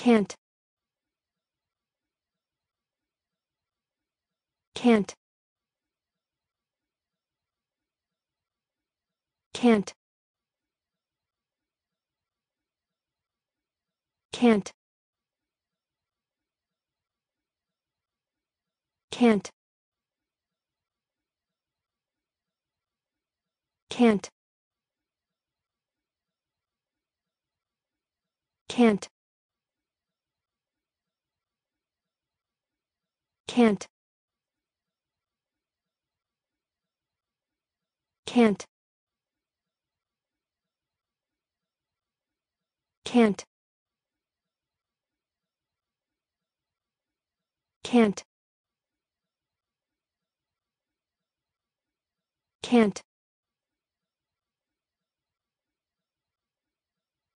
can't. Can't. Can't. Can't. Can't. Can't. Can't can't. Can't. Can't. Can't. Can't